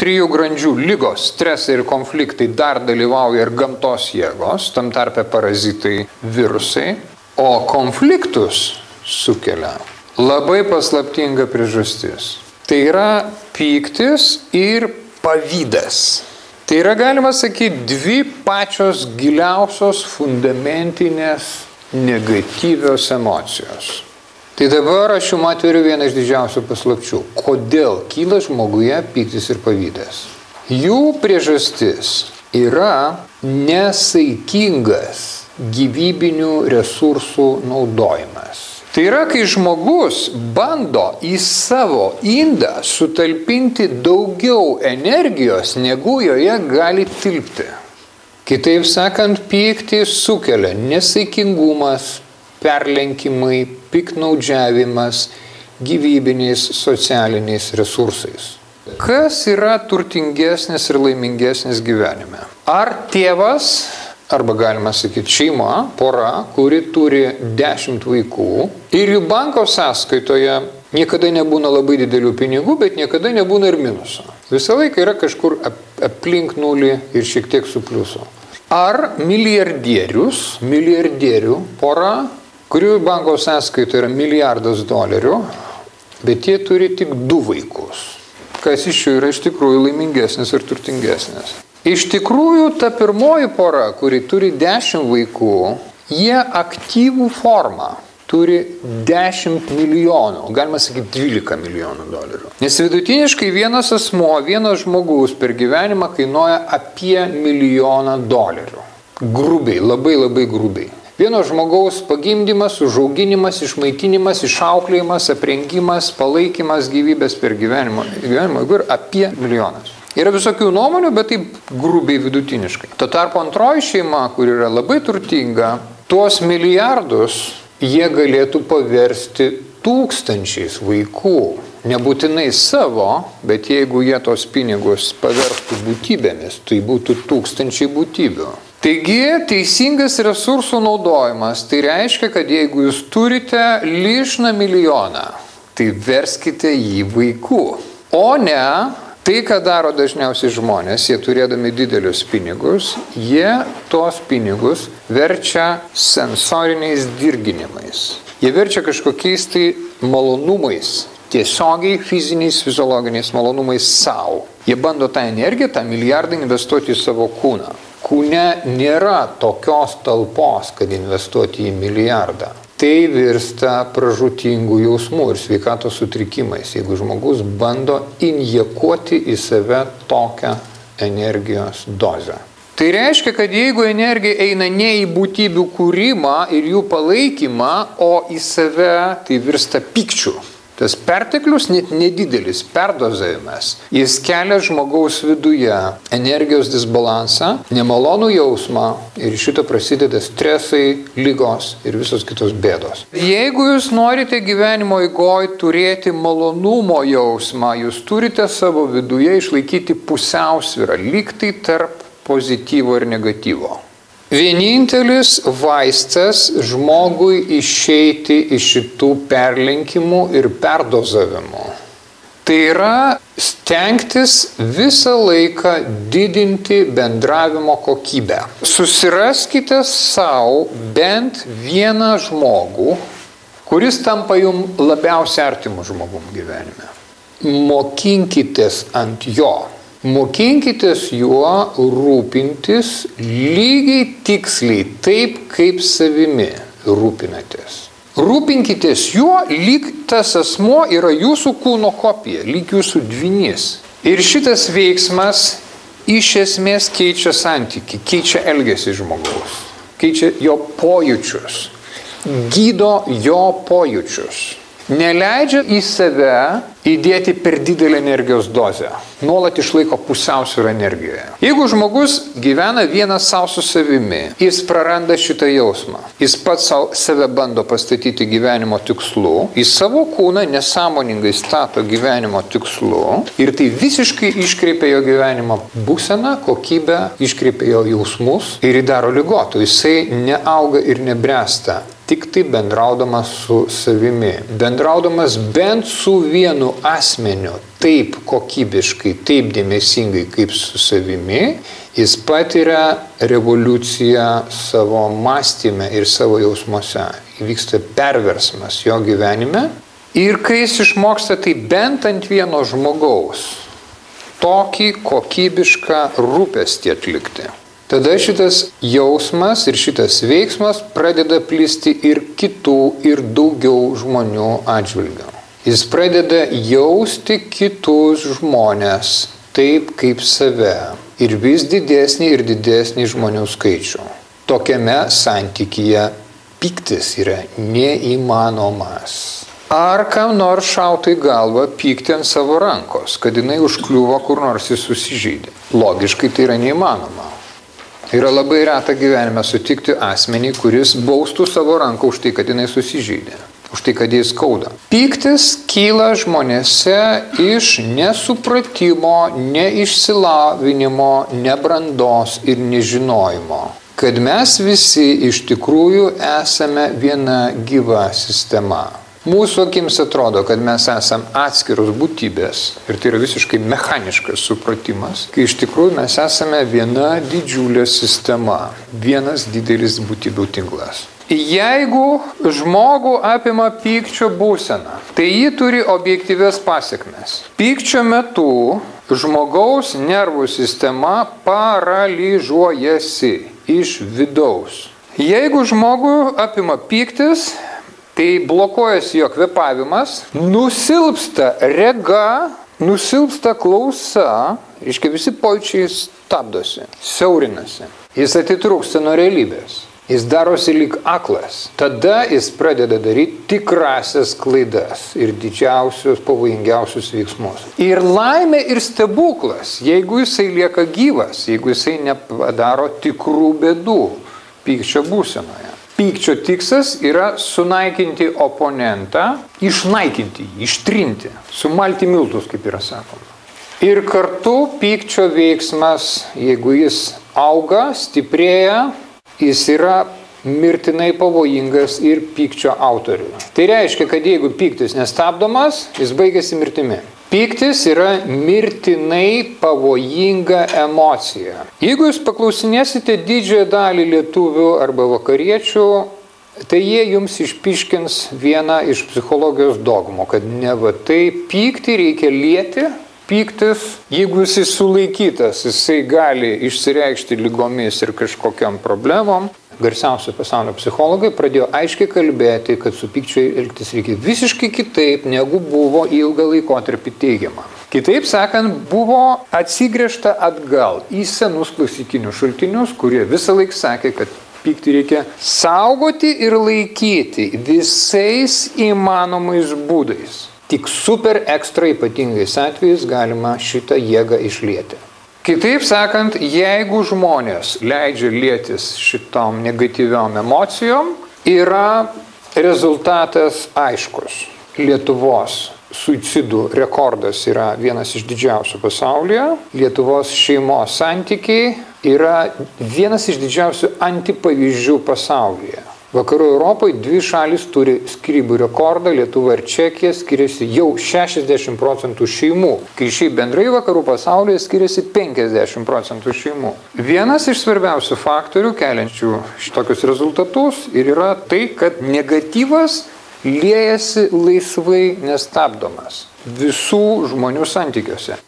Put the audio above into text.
trijų grandžių - lygos, stresai ir konfliktai - dar dalyvauja ir gamtos jėgos, tam tarpe parazitai, virusai, o konfliktus sukelia labai paslaptinga priežastis. Tai yra pyktis ir pavydas. Tai yra, galima sakyti, dvi pačios giliausios fundamentinės negatyvios emocijos. Tai dabar aš jums atveriu vieną iš didžiausių paslapčių. Kodėl kyla žmoguje pyktis ir pavydas? Jų priežastis yra nesaikingas gyvybinių resursų naudojimas. Tai yra, kai žmogus bando į savo indą sutalpinti daugiau energijos, negu joje gali tilpti. Kitaip sakant, pyktį sukelia nesaikingumas, perlenkimai, piknaudžiavimas gyvybiniais socialiniais resursais. Kas yra turtingesnis ir laimingesnis gyvenime? Ar tėvas arba galima sakyti šeima, pora, kuri turi dešimt vaikų ir jų banko sąskaitoje niekada nebūna labai didelių pinigų, bet niekada nebūna ir minuso. Visą laiką yra kažkur aplink nulį ir šiek tiek su pliusu. Ar milijardierius, milijardierių pora, kurių banko sąskaitoje yra milijardas dolerių, bet jie turi tik du vaikus. Kas iš jų yra iš tikrųjų laimingesnis ir turtingesnis? Iš tikrųjų, ta pirmoji pora, kuri turi 10 vaikų, jie aktyvų formą turi 10 milijonų, galima sakyti 12 milijonų dolerių. Nes vidutiniškai vienas asmo, vienas žmogus per gyvenimą kainuoja apie milijoną dolerių. Grubiai, labai labai grubiai. Vieno žmogaus pagimdymas, užauginimas, išmaitinimas, išauklėjimas, aprengimas, palaikymas gyvybės per gyvenimą, gyvenimą ir apie milijonas. Yra visokių nuomonių, bet taip grubiai vidutiniškai. Tuo tarpu antroji šeima, kur yra labai turtinga, tuos milijardus jie galėtų paversti tūkstančiais vaikų. Nebūtinai savo, bet jeigu jie tos pinigus paverstų būtybėmis, tai būtų tūkstančiai būtybių. Taigi teisingas resursų naudojimas tai reiškia, kad jeigu jūs turite lyšną milijoną, tai verskite jį vaikų, o ne Tai, ką daro dažniausiai žmonės, jie turėdami didelius pinigus, jie tos pinigus verčia sensoriniais dirginimais. Jie verčia kažkokiais tai malonumais, tiesiogiai fiziniais, fiziologiniais malonumais savo. Jie bando tą energiją, tą milijardą investuoti į savo kūną. Kūne nėra tokios talpos, kad investuoti į milijardą tai virsta pražutingų jausmų ir sveikatos sutrikimais, jeigu žmogus bando injekuoti į save tokią energijos dozę. Tai reiškia, kad jeigu energija eina ne į būtybių kūrimą ir jų palaikymą, o į save, tai virsta pykčiu. Tas perteklius net nedidelis perdozavimas. Jis kelia žmogaus viduje energijos disbalansą, nemalonų jausmą ir iš šito prasideda stresai, lygos ir visos kitos bėdos. Jeigu jūs norite gyvenimo įgoj turėti malonumo jausmą, jūs turite savo viduje išlaikyti pusiausvyrą, lygtai tarp pozityvo ir negatyvo. Vienintelis vaistas žmogui išeiti iš šitų perlenkimų ir perdozavimų. Tai yra stengtis visą laiką didinti bendravimo kokybę. Susiraskite savo bent vieną žmogų, kuris tampa jums labiausiai artimu žmogum gyvenime. Mokinkitės ant jo Mokinkitės juo rūpintis lygiai tiksliai taip, kaip savimi rūpinatės. Rūpinkitės juo, lyg tas asmo yra jūsų kūno kopija, lyg jūsų dvinys. Ir šitas veiksmas iš esmės keičia santyki, keičia elgesį žmogaus, keičia jo pojūčius, gydo jo pojūčius neleidžia į save įdėti per didelę energijos dozę. Nuolat išlaiko pusiausvyrą energijoje. Jeigu žmogus gyvena vienas savo su savimi, jis praranda šitą jausmą. Jis pats save bando pastatyti gyvenimo tikslu, į savo kūną nesąmoningai stato gyvenimo tikslu ir tai visiškai iškreipia jo gyvenimo būseną, kokybę, iškreipia jo jausmus ir įdaro lygotų. Jisai neauga ir nebręsta tik tai bendraudamas su savimi, bendraudamas bent su vienu asmeniu, taip kokybiškai, taip dėmesingai kaip su savimi, jis patiria revoliuciją savo mąstymę ir savo jausmuose. Įvyksta perversmas jo gyvenime. Ir kai jis išmoksta tai bent ant vieno žmogaus, tokį kokybišką rūpestį atlikti. Tada šitas jausmas ir šitas veiksmas pradeda plisti ir kitų, ir daugiau žmonių atžvilgių. Jis pradeda jausti kitus žmonės taip kaip save ir vis didesnį ir didesnį žmonių skaičių. Tokiame santykyje piktis yra neįmanomas. Ar kam nors šautai galva pykti ant savo rankos, kad jinai užkliuvo kur nors jis susižydė? Logiškai tai yra neįmanoma. Yra labai reta gyvenime sutikti asmenį, kuris baustų savo ranką už tai, kad jinai susižydė už tai, kad jis skauda. Pyktis kyla žmonėse iš nesupratimo, neišsilavinimo, nebrandos ir nežinojimo. Kad mes visi iš tikrųjų esame viena gyva sistema. Mūsų akims atrodo, kad mes esame atskiros būtybės ir tai yra visiškai mechaniškas supratimas, kai iš tikrųjų mes esame viena didžiulė sistema, vienas didelis būtybių tinklas. Jeigu žmogų apima pykčio būsena, tai ji turi objektyvės pasiekmes. Pykčio metu žmogaus nervų sistema paralyžiuojasi iš vidaus. Jeigu žmogų apima pyktis, tai blokuojasi jo kvepavimas, nusilpsta rega, nusilpsta klausa, reiškia visi pojūčiai stabdosi, siaurinasi. Jis atitrūksta nuo realybės jis darosi lyg aklas. Tada jis pradeda daryti tikrasias klaidas ir didžiausius, pavojingiausius veiksmus. Ir laimė ir stebuklas, jeigu jisai lieka gyvas, jeigu jisai nepadaro tikrų bėdų pykčio būsenoje. Pykčio tikslas yra sunaikinti oponentą, išnaikinti, ištrinti, sumalti miltus, kaip yra sakoma. Ir kartu pykčio veiksmas, jeigu jis auga, stiprėja, jis yra mirtinai pavojingas ir pykčio autoriui. Tai reiškia, kad jeigu pyktis nestabdomas, jis baigėsi mirtimi. Pyktis yra mirtinai pavojinga emocija. Jeigu jūs paklausinėsite didžiąją dalį lietuvių arba vakariečių, tai jie jums išpiškins vieną iš psichologijos dogmų, kad ne va tai pykti reikia lieti, pyktis, jeigu jisai sulaikytas, jisai gali išsireikšti lygomis ir kažkokiam problemom. Garsiausi pasaulio psichologai pradėjo aiškiai kalbėti, kad su pykčiu elgtis reikia visiškai kitaip, negu buvo ilgą laikotarpį teigiama. Kitaip sakant, buvo atsigręžta atgal į senus klasikinius šaltinius, kurie visą laiką sakė, kad pyktį reikia saugoti ir laikyti visais įmanomais būdais. Tik super ekstra ypatingais atvejais galima šitą jėgą išlieti. Kitaip sakant, jeigu žmonės leidžia lėtis šitom negatyviom emocijom, yra rezultatas aiškus. Lietuvos suicidų rekordas yra vienas iš didžiausių pasaulyje. Lietuvos šeimos santykiai yra vienas iš didžiausių antipavyzdžių pasaulyje. Vakarų Europoje dvi šalis turi skirybų rekordą, Lietuva ir Čekija skiriasi jau 60 procentų šeimų, kai šiaip bendrai vakarų pasaulyje skiriasi 50 procentų šeimų. Vienas iš svarbiausių faktorių keliančių šitokius rezultatus ir yra tai, kad negatyvas liejasi laisvai nestabdomas visų žmonių santykiuose.